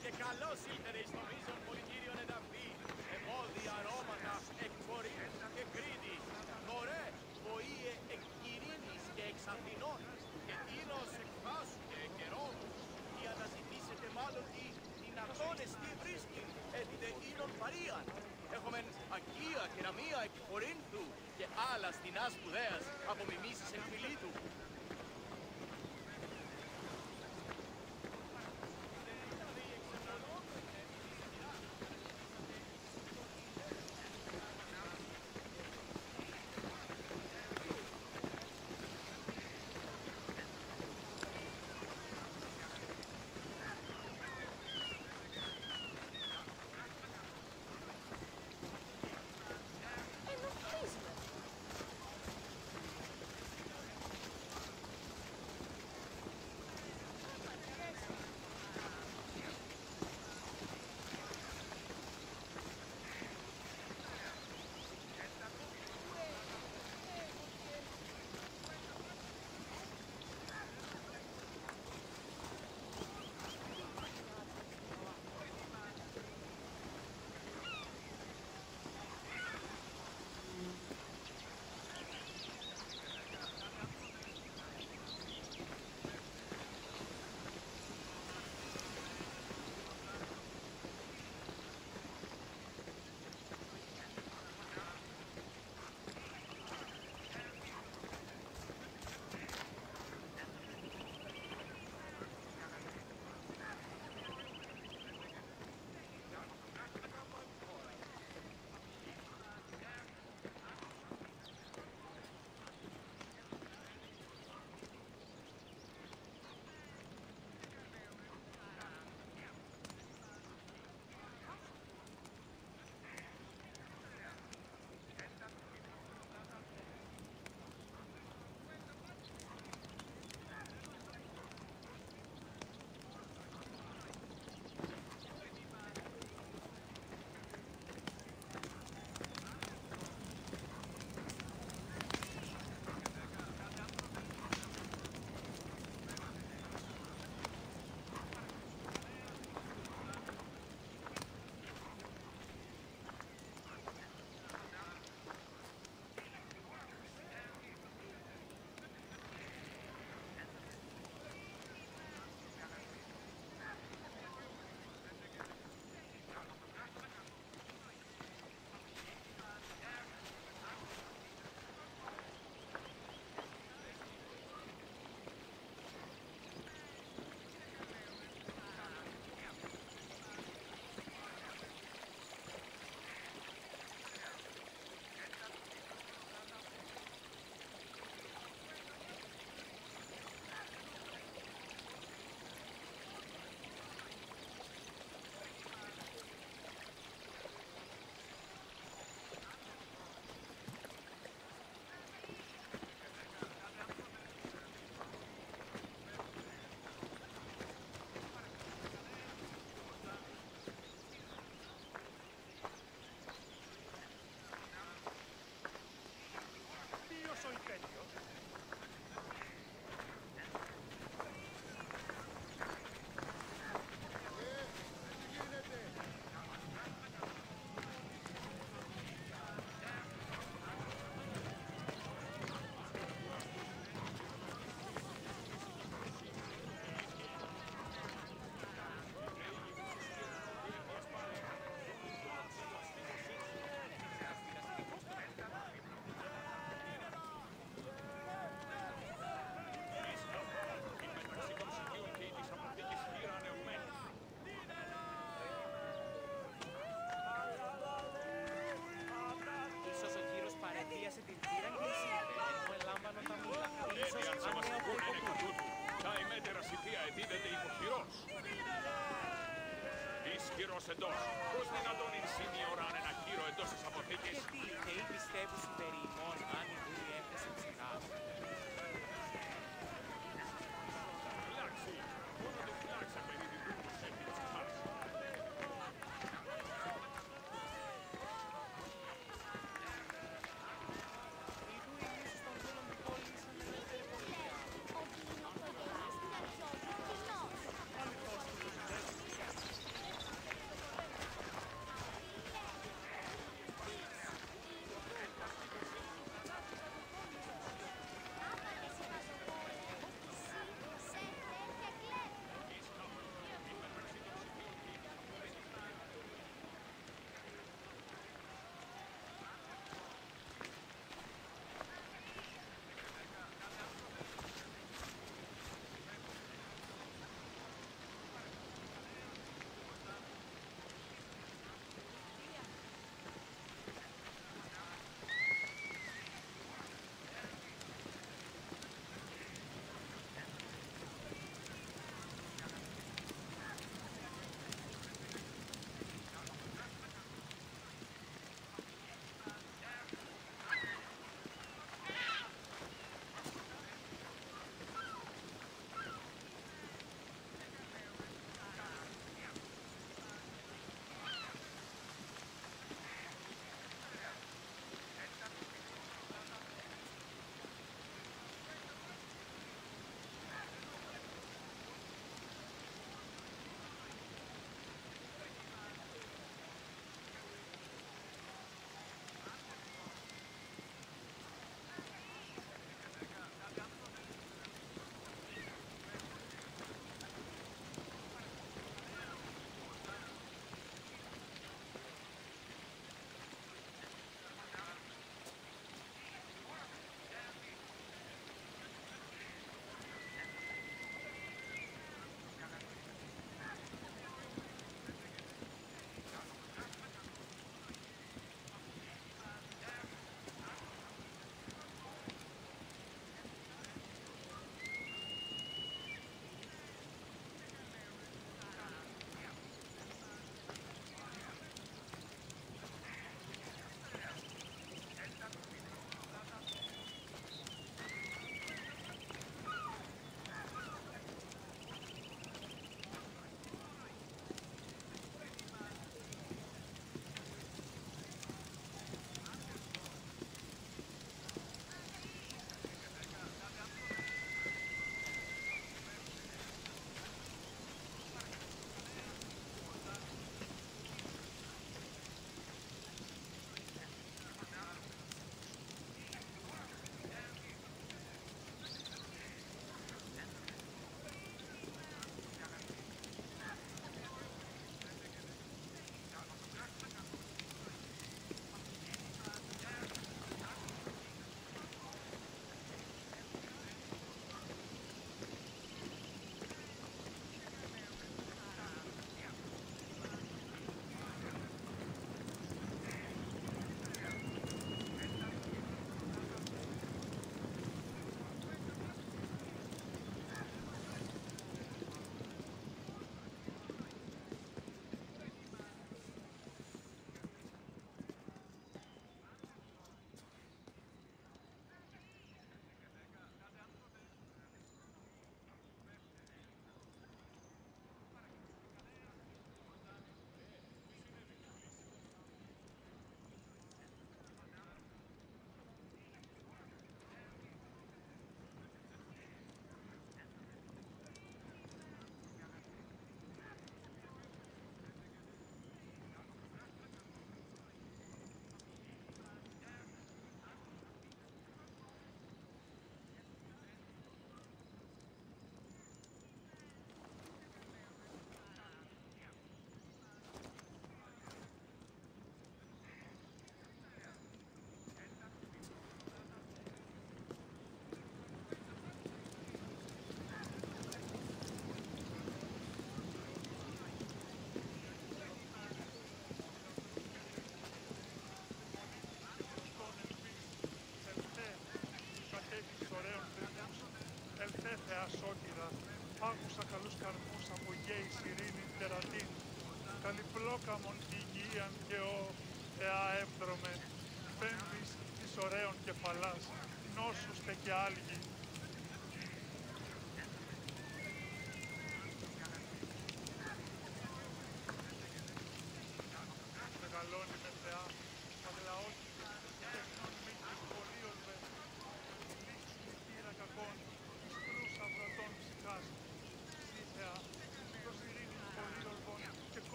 και καλώς ήλθετε εις το μείζον πολιτήριον εδαφή. Εμπόδια, αρώματα, εκπορή και Κρήτη. Μωρέ, βοήε εκ Κυρίνης και εξ Αθηνών. Και τίνος εκ Φάσου και καιρόδου. Τι αναζητήσετε μάλλον τι την αγώνες τι βρίσκει, έδιδε ίνον παρίαν. Έχομεν ακία και ραμία εκ Κορίνθου και άλλα στινά σπουδαίας από μιμήσεις εν Φιλίτου. Ισχυρός εντός. Πώς δυνατόν είναι σήμη ωράν ένα χείρο εντός της αποθήκης; Και τι, θεοί πιστεύουν περί ημών, αν ελθέθεα σόκυρα, άκουσα καλούς καρμούς από γέη ειρήνη τερατήν, καλυπλόκαμον υγιείαν και ο εα έμδρομε, πέμπης της ωραίων κεφαλάς, νόσουστε και άλγη,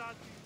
και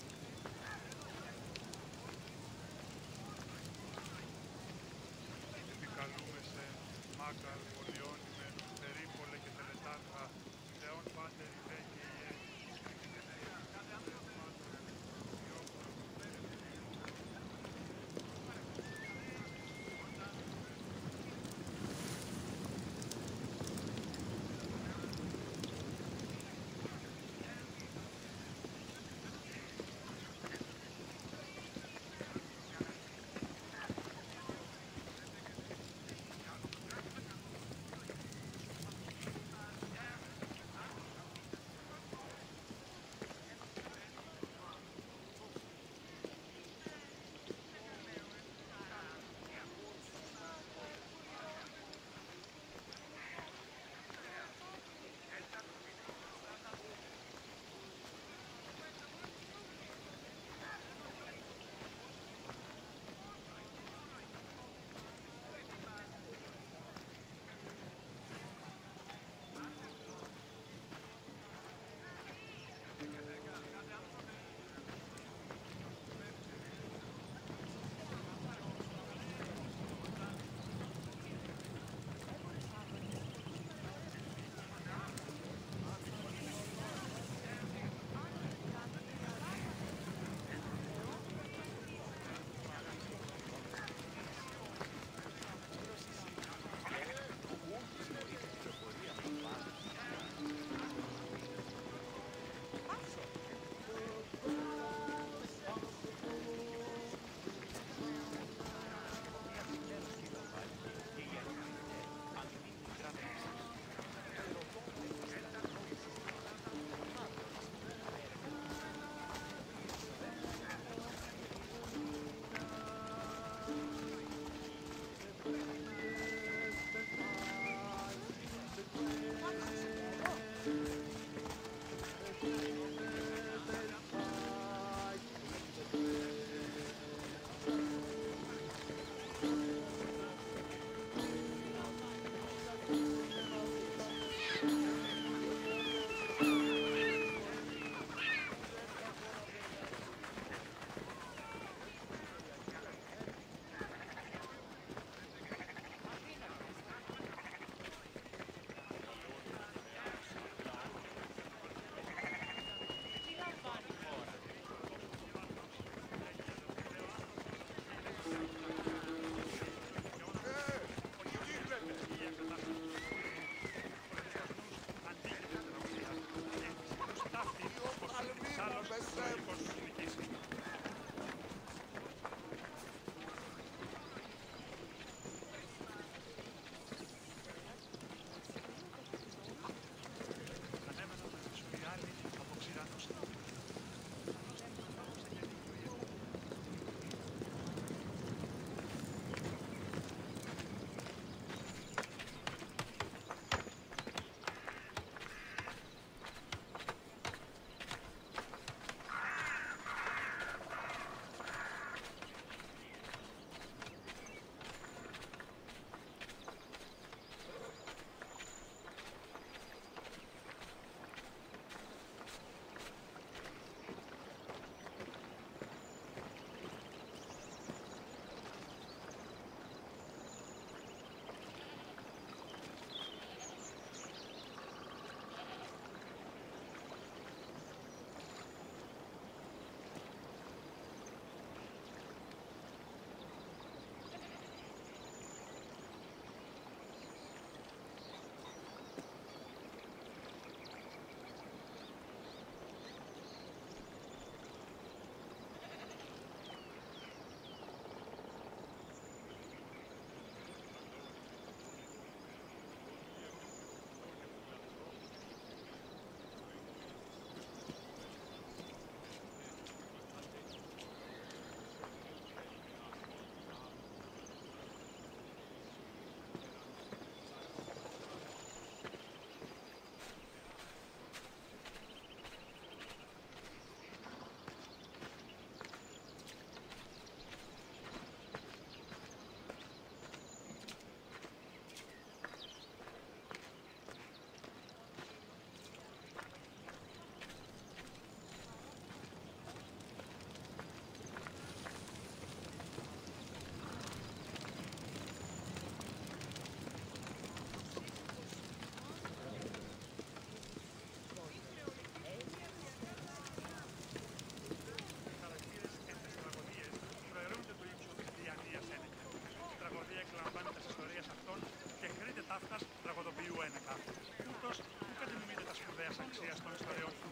áreas axilas con escaleo.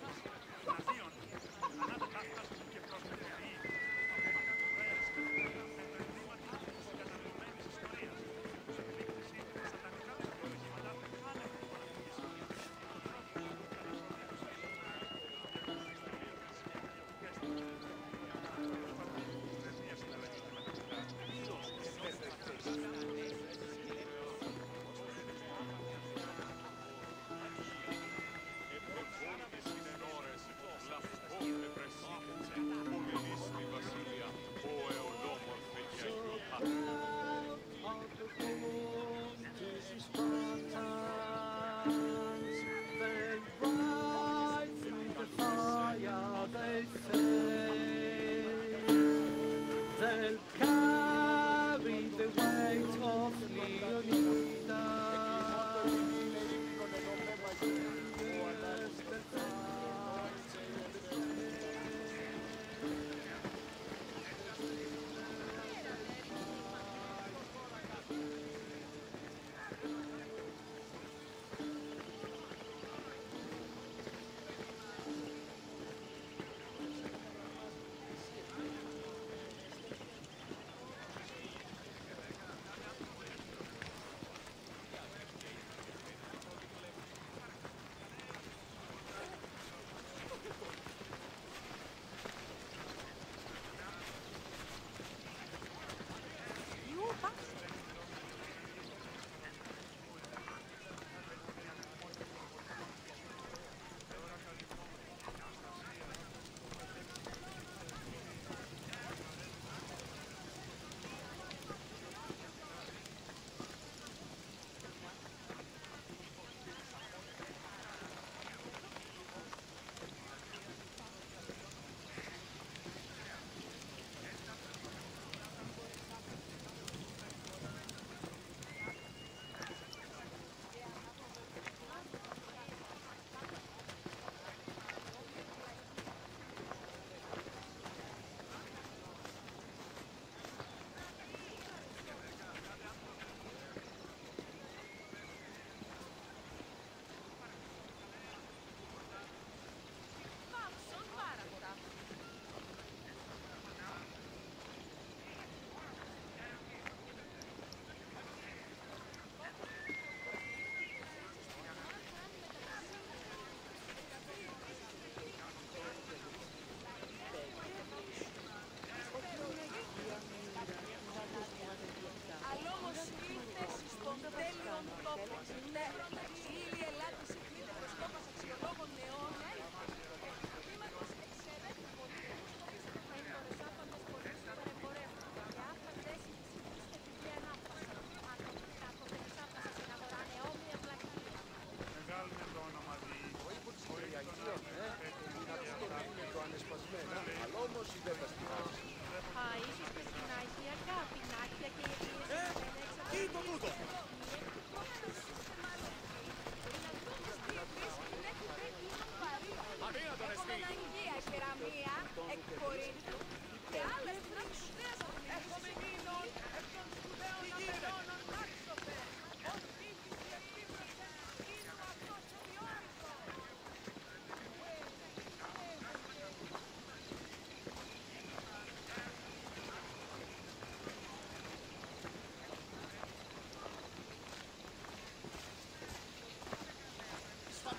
help.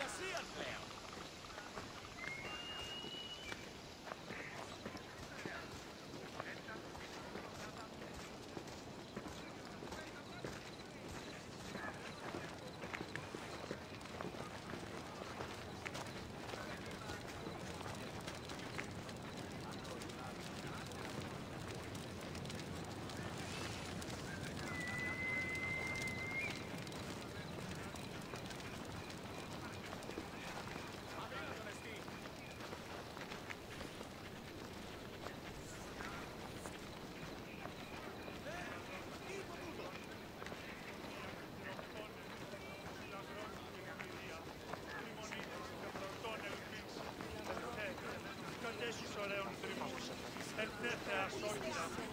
Της Yeah, sorry, yeah.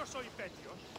Jos soy Petios,